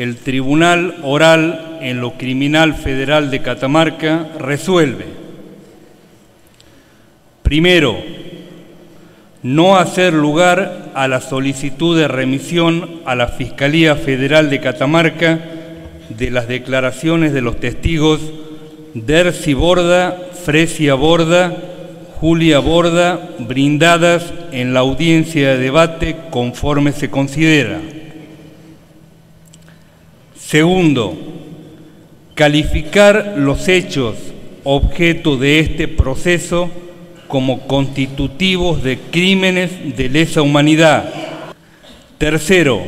el Tribunal Oral en lo Criminal Federal de Catamarca resuelve. Primero, no hacer lugar a la solicitud de remisión a la Fiscalía Federal de Catamarca de las declaraciones de los testigos Dercy Borda, Fresia Borda, Julia Borda, brindadas en la audiencia de debate conforme se considera. Segundo, calificar los hechos objeto de este proceso como constitutivos de crímenes de lesa humanidad. Tercero,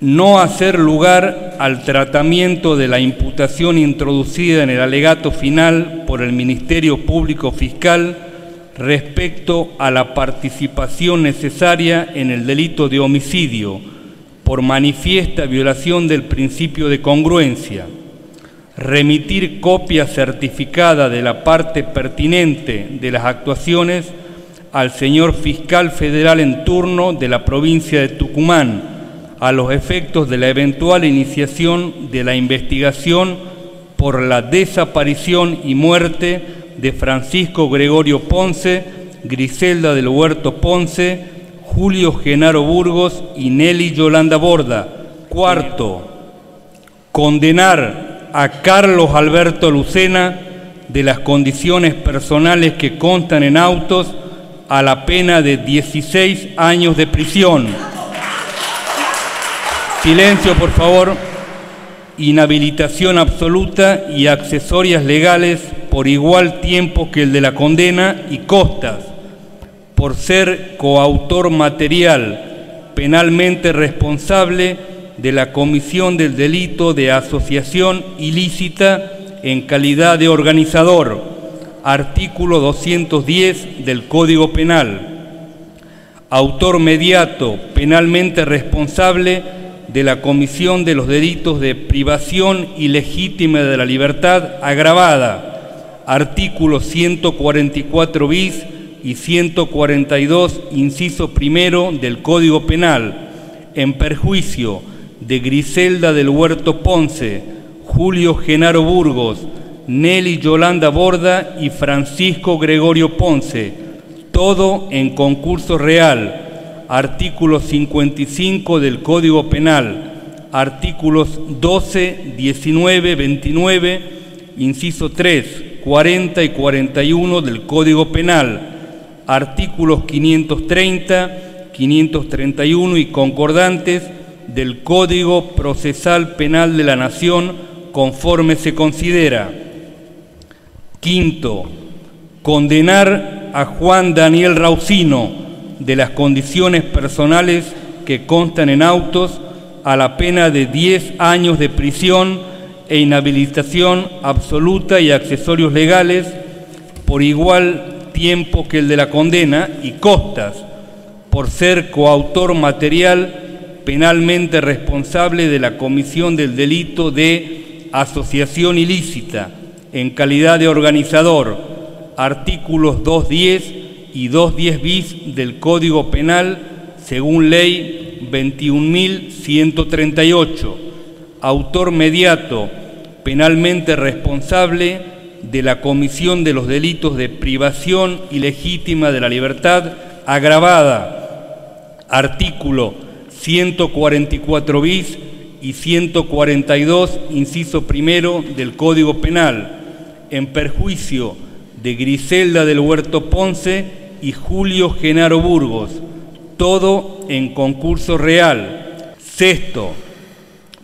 no hacer lugar al tratamiento de la imputación introducida en el alegato final por el Ministerio Público Fiscal respecto a la participación necesaria en el delito de homicidio por manifiesta violación del principio de congruencia, remitir copia certificada de la parte pertinente de las actuaciones al señor fiscal federal en turno de la provincia de Tucumán, a los efectos de la eventual iniciación de la investigación por la desaparición y muerte de Francisco Gregorio Ponce, Griselda del Huerto Ponce, Julio Genaro Burgos y Nelly Yolanda Borda. Cuarto, condenar a Carlos Alberto Lucena de las condiciones personales que constan en autos a la pena de 16 años de prisión. Silencio, por favor. Inhabilitación absoluta y accesorias legales por igual tiempo que el de la condena y costas por ser coautor material penalmente responsable de la comisión del delito de asociación ilícita en calidad de organizador, artículo 210 del Código Penal. Autor mediato penalmente responsable de la comisión de los delitos de privación ilegítima de la libertad agravada, artículo 144 bis y 142, inciso primero del Código Penal, en perjuicio de Griselda del Huerto Ponce, Julio Genaro Burgos, Nelly Yolanda Borda y Francisco Gregorio Ponce, todo en concurso real, artículo 55 del Código Penal, artículos 12, 19, 29, inciso 3, 40 y 41 del Código Penal, artículos 530, 531 y concordantes del Código Procesal Penal de la Nación conforme se considera. Quinto, condenar a Juan Daniel Rausino de las condiciones personales que constan en autos a la pena de 10 años de prisión e inhabilitación absoluta y accesorios legales por igual tiempo que el de la condena y costas por ser coautor material penalmente responsable de la comisión del delito de asociación ilícita en calidad de organizador, artículos 210 y 210 bis del Código Penal según ley 21.138, autor mediato penalmente responsable de la comisión de los delitos de privación ilegítima de la libertad agravada, artículo 144 bis y 142, inciso primero del Código Penal, en perjuicio de Griselda del Huerto Ponce y Julio Genaro Burgos, todo en concurso real. Sexto,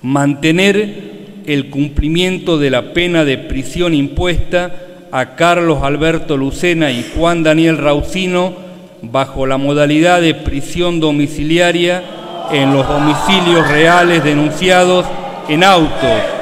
mantener el cumplimiento de la pena de prisión impuesta a Carlos Alberto Lucena y Juan Daniel Rausino bajo la modalidad de prisión domiciliaria en los domicilios reales denunciados en autos